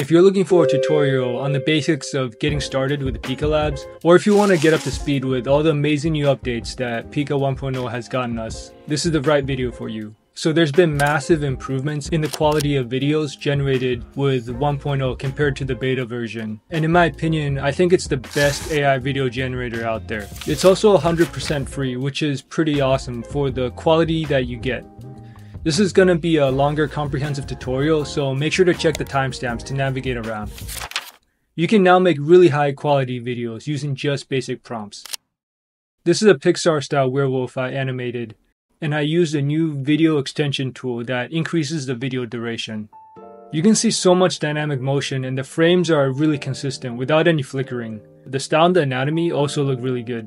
If you're looking for a tutorial on the basics of getting started with Pika Labs, or if you want to get up to speed with all the amazing new updates that Pika 1.0 has gotten us, this is the right video for you. So there's been massive improvements in the quality of videos generated with 1.0 compared to the beta version. And in my opinion, I think it's the best AI video generator out there. It's also 100% free, which is pretty awesome for the quality that you get. This is going to be a longer comprehensive tutorial, so make sure to check the timestamps to navigate around. You can now make really high quality videos using just basic prompts. This is a Pixar style werewolf I animated, and I used a new video extension tool that increases the video duration. You can see so much dynamic motion and the frames are really consistent without any flickering. The style and the anatomy also look really good.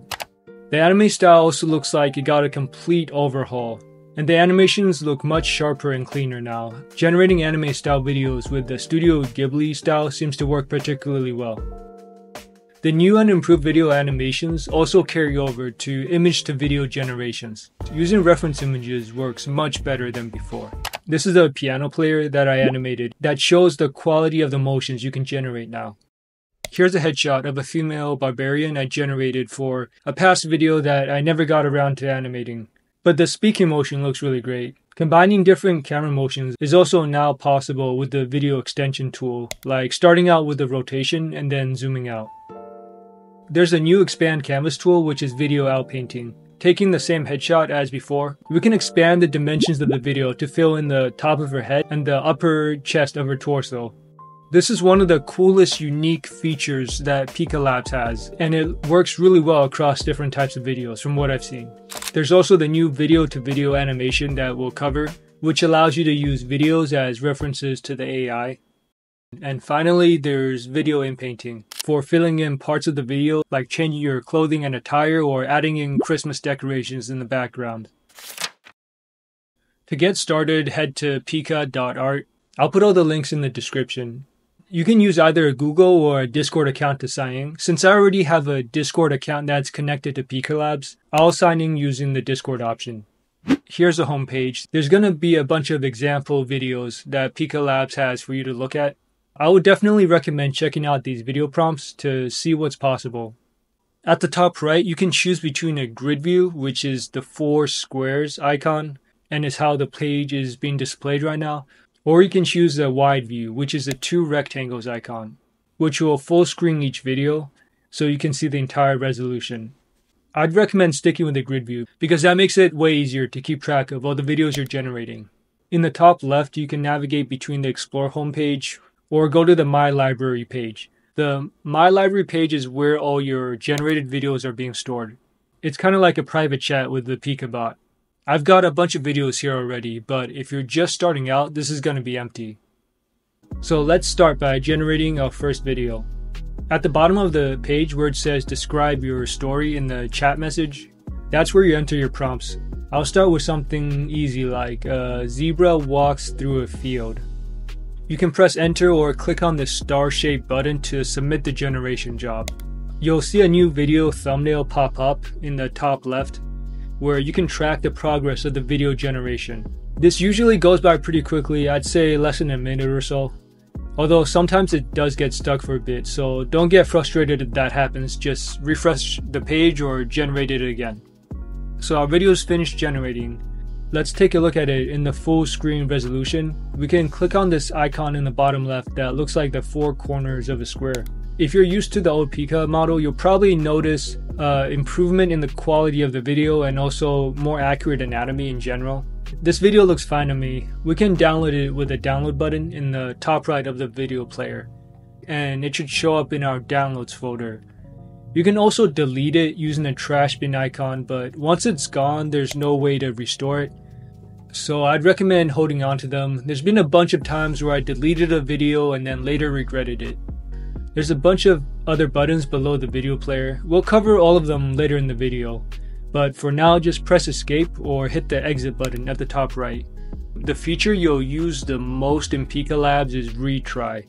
The anime style also looks like it got a complete overhaul and the animations look much sharper and cleaner now. Generating anime style videos with the Studio Ghibli style seems to work particularly well. The new and improved video animations also carry over to image to video generations. Using reference images works much better than before. This is a piano player that I animated that shows the quality of the motions you can generate now. Here's a headshot of a female barbarian I generated for a past video that I never got around to animating. But the speaking motion looks really great. Combining different camera motions is also now possible with the video extension tool, like starting out with the rotation and then zooming out. There's a new expand canvas tool which is video outpainting. Taking the same headshot as before, we can expand the dimensions of the video to fill in the top of her head and the upper chest of her torso. This is one of the coolest unique features that Pika Labs has, and it works really well across different types of videos from what I've seen. There's also the new video to video animation that we'll cover, which allows you to use videos as references to the AI. And finally, there's video inpainting for filling in parts of the video, like changing your clothing and attire or adding in Christmas decorations in the background. To get started, head to pika.art. I'll put all the links in the description. You can use either a Google or a Discord account to sign in. Since I already have a Discord account that's connected to Pika Labs, I'll sign in using the Discord option. Here's a homepage. There's going to be a bunch of example videos that Pika Labs has for you to look at. I would definitely recommend checking out these video prompts to see what's possible. At the top right, you can choose between a grid view, which is the four squares icon, and is how the page is being displayed right now, or you can choose the wide view, which is the two rectangles icon, which will full screen each video so you can see the entire resolution. I'd recommend sticking with the grid view because that makes it way easier to keep track of all the videos you're generating. In the top left, you can navigate between the Explore homepage or go to the My Library page. The My Library page is where all your generated videos are being stored. It's kind of like a private chat with the PikaBot. I've got a bunch of videos here already, but if you're just starting out, this is going to be empty. So let's start by generating our first video. At the bottom of the page where it says describe your story in the chat message, that's where you enter your prompts. I'll start with something easy like a zebra walks through a field. You can press enter or click on the star shaped button to submit the generation job. You'll see a new video thumbnail pop up in the top left where you can track the progress of the video generation. This usually goes by pretty quickly, I'd say less than a minute or so. Although sometimes it does get stuck for a bit, so don't get frustrated if that happens, just refresh the page or generate it again. So our video is finished generating. Let's take a look at it in the full screen resolution. We can click on this icon in the bottom left that looks like the four corners of a square. If you're used to the old Pika model, you'll probably notice uh, improvement in the quality of the video and also more accurate anatomy in general. This video looks fine to me. We can download it with a download button in the top right of the video player and it should show up in our downloads folder. You can also delete it using the trash bin icon but once it's gone there's no way to restore it. So I'd recommend holding on to them. There's been a bunch of times where I deleted a video and then later regretted it. There's a bunch of other buttons below the video player. We'll cover all of them later in the video, but for now just press escape or hit the exit button at the top right. The feature you'll use the most in Pika Labs is retry.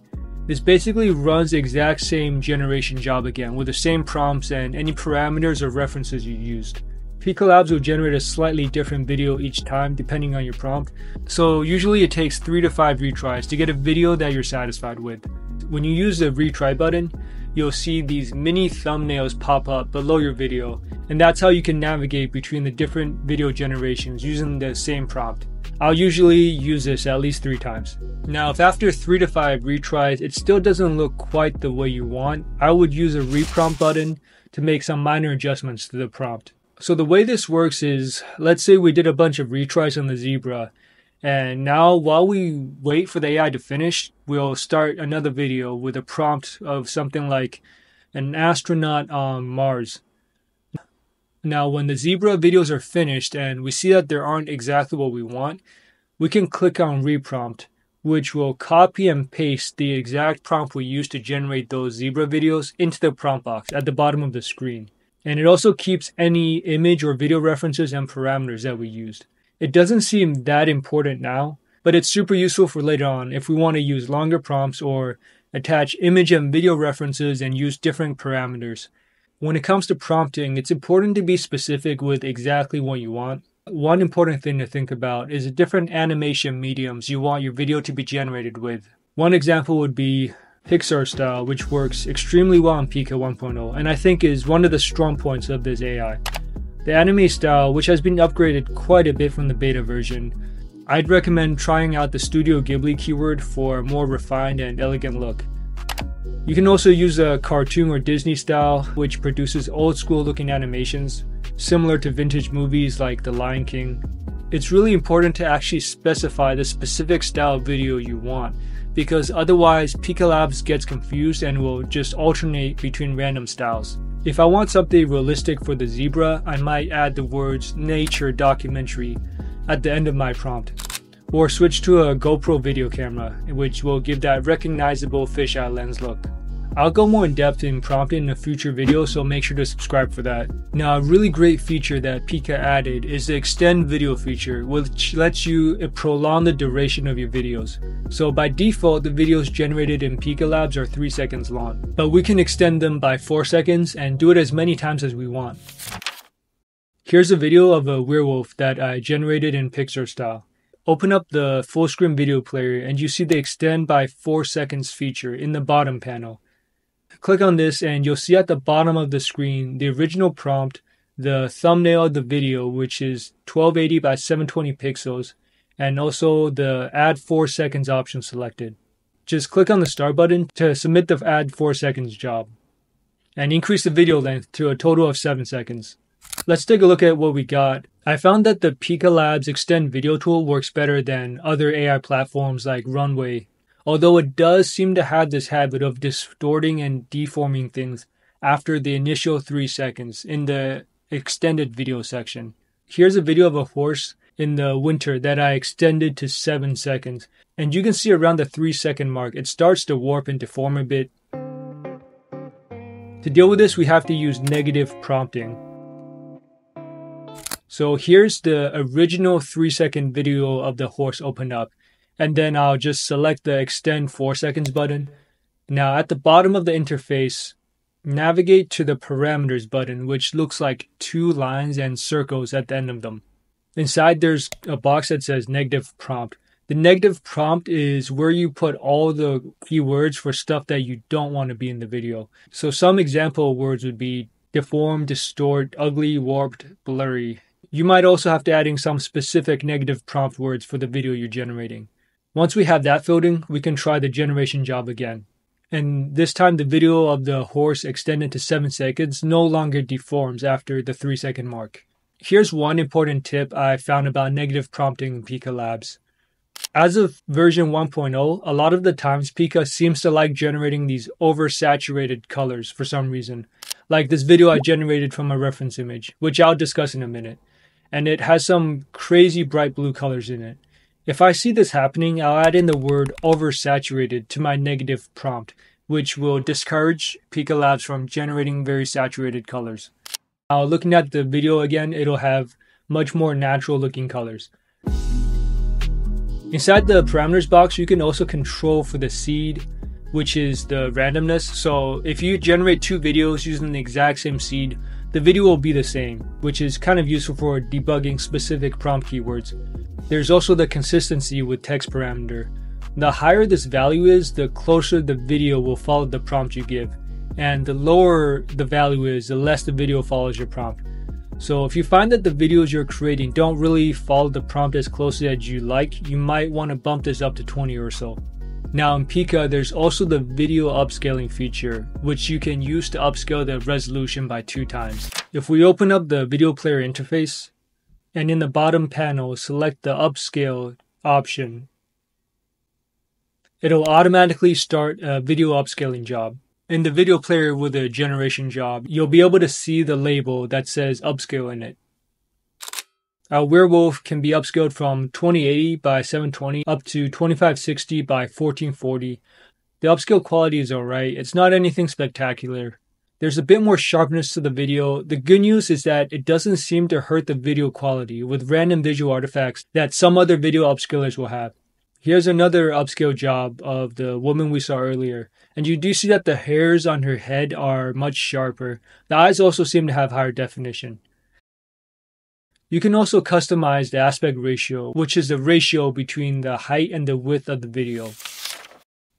This basically runs the exact same generation job again with the same prompts and any parameters or references you used. Pika Labs will generate a slightly different video each time depending on your prompt, so usually it takes 3 to 5 retries to get a video that you're satisfied with. When you use the retry button, you'll see these mini thumbnails pop up below your video, and that's how you can navigate between the different video generations using the same prompt. I'll usually use this at least three times. Now, if after three to five retries it still doesn't look quite the way you want, I would use a reprompt button to make some minor adjustments to the prompt. So the way this works is, let's say we did a bunch of retries on the zebra, and now while we wait for the AI to finish, we'll start another video with a prompt of something like an astronaut on Mars. Now, when the zebra videos are finished and we see that they aren't exactly what we want, we can click on reprompt, which will copy and paste the exact prompt we used to generate those zebra videos into the prompt box at the bottom of the screen. And it also keeps any image or video references and parameters that we used. It doesn't seem that important now, but it's super useful for later on if we want to use longer prompts or attach image and video references and use different parameters. When it comes to prompting, it's important to be specific with exactly what you want. One important thing to think about is the different animation mediums you want your video to be generated with. One example would be Pixar style, which works extremely well in Pika 1.0 and I think is one of the strong points of this AI. The anime style, which has been upgraded quite a bit from the beta version, I'd recommend trying out the Studio Ghibli keyword for a more refined and elegant look. You can also use a cartoon or Disney style, which produces old school looking animations, similar to vintage movies like The Lion King. It's really important to actually specify the specific style video you want because otherwise Pika Labs gets confused and will just alternate between random styles. If I want something realistic for the zebra, I might add the words nature documentary at the end of my prompt. Or switch to a GoPro video camera, which will give that recognizable fisheye lens look. I'll go more in depth in prompting in a future video, so make sure to subscribe for that. Now, a really great feature that Pika added is the extend video feature, which lets you uh, prolong the duration of your videos. So by default, the videos generated in Pika Labs are 3 seconds long, but we can extend them by 4 seconds and do it as many times as we want. Here's a video of a werewolf that I generated in Pixar style. Open up the full screen video player and you see the extend by 4 seconds feature in the bottom panel. Click on this and you'll see at the bottom of the screen the original prompt, the thumbnail of the video, which is 1280 by 720 pixels, and also the add 4 seconds option selected. Just click on the start button to submit the add 4 seconds job and increase the video length to a total of 7 seconds. Let's take a look at what we got. I found that the Pika Labs Extend Video tool works better than other AI platforms like Runway although it does seem to have this habit of distorting and deforming things after the initial three seconds in the extended video section. Here's a video of a horse in the winter that I extended to seven seconds, and you can see around the three second mark it starts to warp and deform a bit. To deal with this, we have to use negative prompting. So here's the original three second video of the horse open up and then I'll just select the extend 4 seconds button. Now at the bottom of the interface, navigate to the parameters button, which looks like two lines and circles at the end of them. Inside there's a box that says negative prompt. The negative prompt is where you put all the keywords for stuff that you don't want to be in the video. So some example words would be deform, distort, ugly, warped, blurry. You might also have to add in some specific negative prompt words for the video you're generating. Once we have that filled in, we can try the generation job again. And this time the video of the horse extended to 7 seconds no longer deforms after the 3 second mark. Here's one important tip I found about negative prompting in Pika Labs. As of version 1.0, a lot of the times Pika seems to like generating these oversaturated colors for some reason. Like this video I generated from a reference image, which I'll discuss in a minute. And it has some crazy bright blue colors in it. If I see this happening, I'll add in the word oversaturated to my negative prompt, which will discourage Pika Labs from generating very saturated colors. Now looking at the video again, it'll have much more natural looking colors. Inside the parameters box, you can also control for the seed, which is the randomness. So if you generate two videos using the exact same seed, the video will be the same, which is kind of useful for debugging specific prompt keywords. There's also the consistency with text parameter, The higher this value is, the closer the video will follow the prompt you give. And the lower the value is, the less the video follows your prompt. So if you find that the videos you're creating don't really follow the prompt as closely as you like, you might want to bump this up to 20 or so. Now in Pika, there's also the video upscaling feature, which you can use to upscale the resolution by two times. If we open up the video player interface, and in the bottom panel, select the upscale option, it'll automatically start a video upscaling job. In the video player with a generation job, you'll be able to see the label that says upscale in it. Our werewolf can be upscaled from 2080 by 720 up to 2560 by 1440. The upscale quality is alright, it's not anything spectacular. There's a bit more sharpness to the video. The good news is that it doesn't seem to hurt the video quality with random visual artifacts that some other video upscalers will have. Here's another upscale job of the woman we saw earlier. And you do see that the hairs on her head are much sharper. The eyes also seem to have higher definition. You can also customize the aspect ratio, which is the ratio between the height and the width of the video.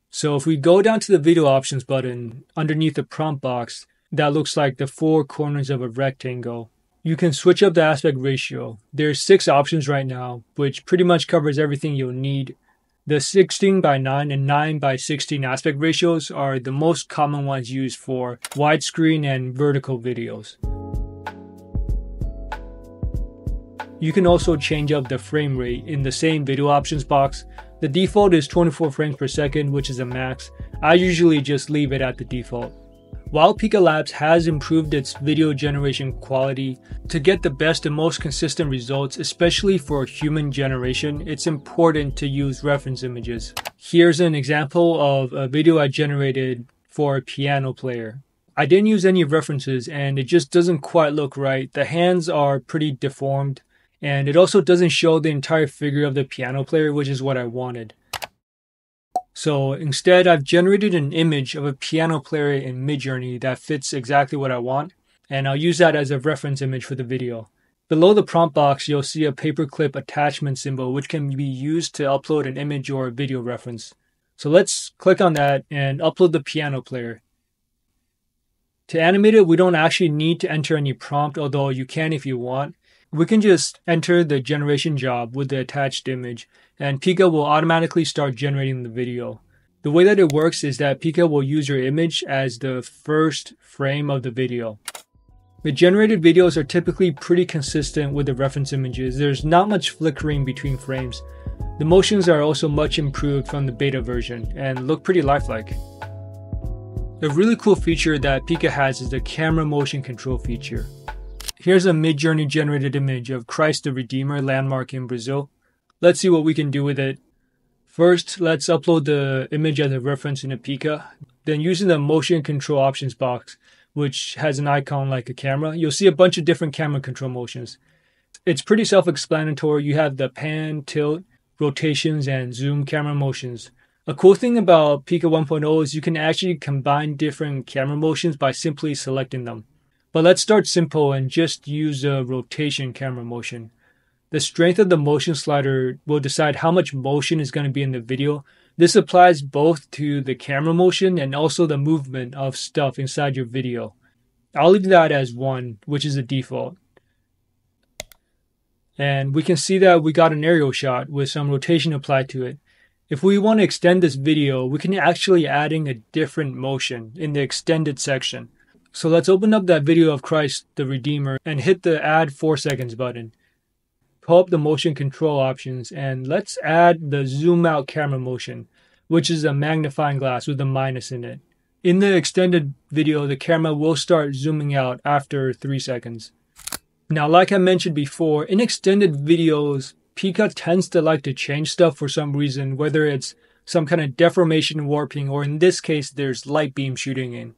So if we go down to the video options button underneath the prompt box, that looks like the four corners of a rectangle. You can switch up the aspect ratio. There's six options right now, which pretty much covers everything you'll need the 16 by 9 and 9 by 16 aspect ratios are the most common ones used for widescreen and vertical videos. You can also change up the frame rate in the same video options box. The default is 24 frames per second, which is a max. I usually just leave it at the default. While Pika Labs has improved its video generation quality to get the best and most consistent results, especially for human generation, it's important to use reference images. Here's an example of a video I generated for a piano player. I didn't use any references and it just doesn't quite look right. The hands are pretty deformed and it also doesn't show the entire figure of the piano player, which is what I wanted. So instead, I've generated an image of a piano player in Midjourney that fits exactly what I want, and I'll use that as a reference image for the video. Below the prompt box, you'll see a paperclip attachment symbol, which can be used to upload an image or a video reference. So let's click on that and upload the piano player. To animate it, we don't actually need to enter any prompt, although you can if you want. We can just enter the generation job with the attached image and Pika will automatically start generating the video. The way that it works is that Pika will use your image as the first frame of the video. The generated videos are typically pretty consistent with the reference images. There's not much flickering between frames. The motions are also much improved from the beta version and look pretty lifelike. A really cool feature that Pika has is the camera motion control feature. Here's a Midjourney generated image of Christ the Redeemer landmark in Brazil. Let's see what we can do with it. First, let's upload the image as a reference in a Pika. Then using the motion control options box, which has an icon like a camera, you'll see a bunch of different camera control motions. It's pretty self-explanatory. You have the pan, tilt, rotations, and zoom camera motions. A cool thing about Pika 1.0 is you can actually combine different camera motions by simply selecting them. But let's start simple and just use a rotation camera motion. The strength of the motion slider will decide how much motion is going to be in the video. This applies both to the camera motion and also the movement of stuff inside your video. I'll leave that as 1, which is the default. And we can see that we got an aerial shot with some rotation applied to it. If we want to extend this video, we can actually adding a different motion in the extended section. So let's open up that video of Christ the Redeemer and hit the add 4 seconds button pull up the motion control options and let's add the zoom out camera motion, which is a magnifying glass with a minus in it. In the extended video, the camera will start zooming out after 3 seconds. Now, like I mentioned before, in extended videos, Pika tends to like to change stuff for some reason, whether it's some kind of deformation warping, or in this case, there's light beam shooting in.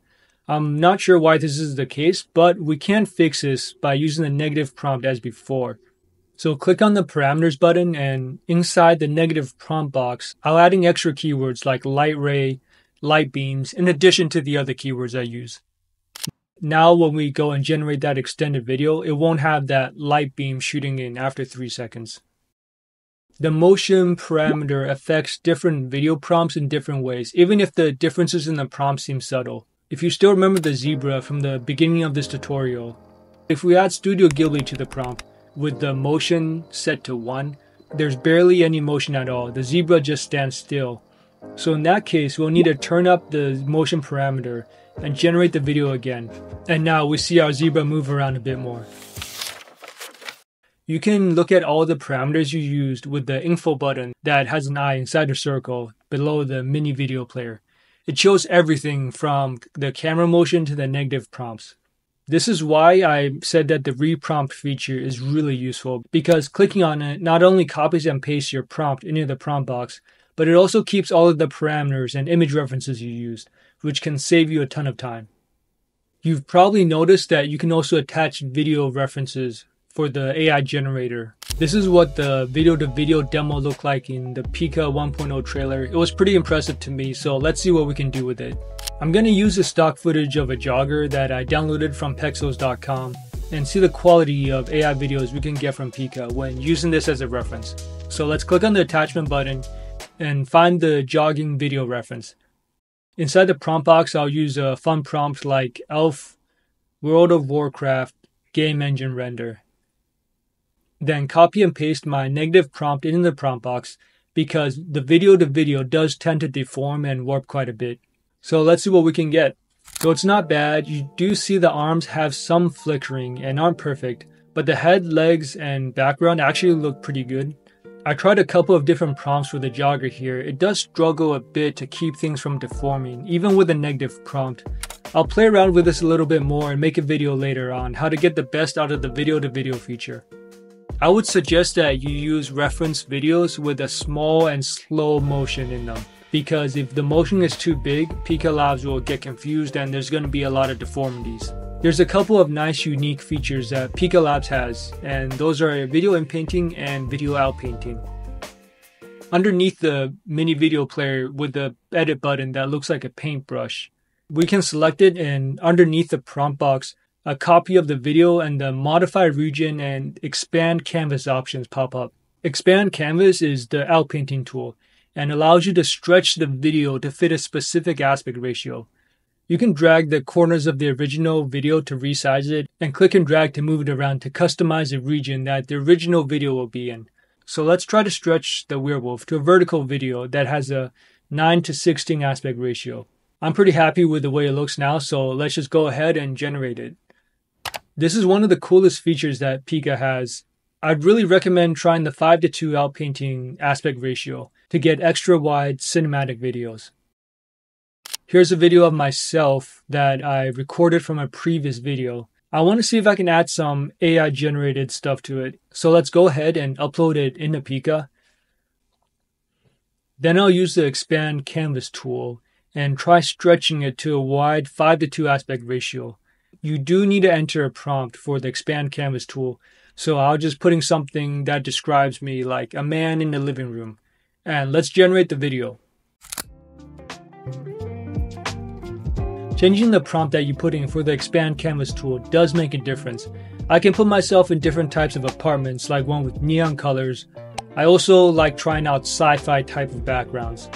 I'm not sure why this is the case, but we can fix this by using the negative prompt as before. So click on the parameters button and inside the negative prompt box, I'll adding extra keywords like light ray, light beams, in addition to the other keywords I use. Now when we go and generate that extended video, it won't have that light beam shooting in after 3 seconds. The motion parameter affects different video prompts in different ways, even if the differences in the prompt seem subtle. If you still remember the zebra from the beginning of this tutorial, if we add Studio Ghibli to the prompt with the motion set to 1, there's barely any motion at all. The zebra just stands still. So in that case, we'll need to turn up the motion parameter and generate the video again. And now we see our zebra move around a bit more. You can look at all the parameters you used with the info button that has an eye inside the circle below the mini video player. It shows everything from the camera motion to the negative prompts. This is why I said that the reprompt feature is really useful because clicking on it not only copies and pastes your prompt into the prompt box, but it also keeps all of the parameters and image references you used, which can save you a ton of time. You've probably noticed that you can also attach video references for the AI generator. This is what the video to video demo looked like in the Pika 1.0 trailer. It was pretty impressive to me, so let's see what we can do with it. I'm gonna use the stock footage of a jogger that I downloaded from pexels.com and see the quality of AI videos we can get from Pika when using this as a reference. So let's click on the attachment button and find the jogging video reference. Inside the prompt box, I'll use a fun prompt like ELF World of Warcraft game engine render then copy and paste my negative prompt in the prompt box because the video to video does tend to deform and warp quite a bit. So let's see what we can get. So it's not bad. You do see the arms have some flickering and aren't perfect, but the head, legs, and background actually look pretty good. I tried a couple of different prompts for the jogger here. It does struggle a bit to keep things from deforming, even with a negative prompt. I'll play around with this a little bit more and make a video later on how to get the best out of the video to video feature. I would suggest that you use reference videos with a small and slow motion in them. Because if the motion is too big, Pika Labs will get confused and there's going to be a lot of deformities. There's a couple of nice unique features that Pika Labs has, and those are video inpainting and video outpainting. Underneath the mini video player with the edit button that looks like a paintbrush, we can select it and underneath the prompt box, a copy of the video and the modify region and expand canvas options pop up. Expand canvas is the outpainting tool and allows you to stretch the video to fit a specific aspect ratio. You can drag the corners of the original video to resize it and click and drag to move it around to customize the region that the original video will be in. So let's try to stretch the werewolf to a vertical video that has a 9 to 16 aspect ratio. I'm pretty happy with the way it looks now, so let's just go ahead and generate it. This is one of the coolest features that Pika has. I'd really recommend trying the 5 to 2 outpainting aspect ratio to get extra wide cinematic videos. Here's a video of myself that I recorded from a previous video. I want to see if I can add some AI generated stuff to it. So let's go ahead and upload it into Pika. Then I'll use the expand canvas tool and try stretching it to a wide 5 to 2 aspect ratio you do need to enter a prompt for the expand canvas tool. So I'll just putting something that describes me like a man in the living room. And let's generate the video. Changing the prompt that you put in for the expand canvas tool does make a difference. I can put myself in different types of apartments like one with neon colors. I also like trying out sci-fi type of backgrounds.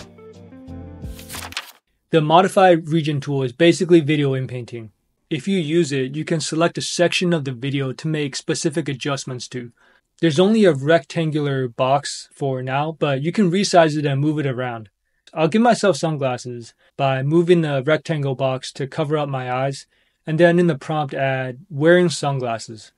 The modify region tool is basically video inpainting. If you use it, you can select a section of the video to make specific adjustments to. There's only a rectangular box for now, but you can resize it and move it around. I'll give myself sunglasses by moving the rectangle box to cover up my eyes, and then in the prompt add wearing sunglasses.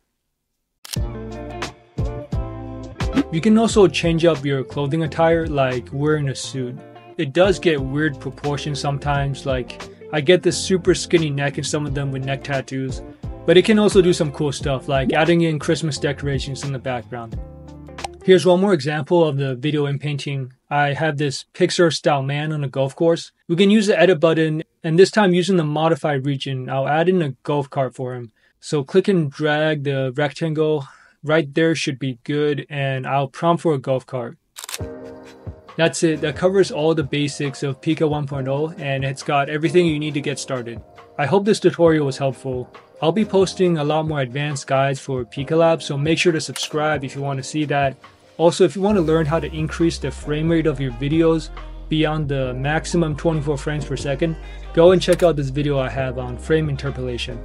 You can also change up your clothing attire like wearing a suit. It does get weird proportions sometimes, like I get this super skinny neck and some of them with neck tattoos, but it can also do some cool stuff like adding in Christmas decorations in the background. Here's one more example of the video inpainting. I have this Pixar style man on a golf course. We can use the edit button and this time using the modify region, I'll add in a golf cart for him. So click and drag the rectangle right there should be good and I'll prompt for a golf cart. That's it, that covers all the basics of Pika 1.0 and it's got everything you need to get started. I hope this tutorial was helpful. I'll be posting a lot more advanced guides for Pika Lab, so make sure to subscribe if you want to see that. Also, if you want to learn how to increase the frame rate of your videos beyond the maximum 24 frames per second, go and check out this video I have on frame interpolation.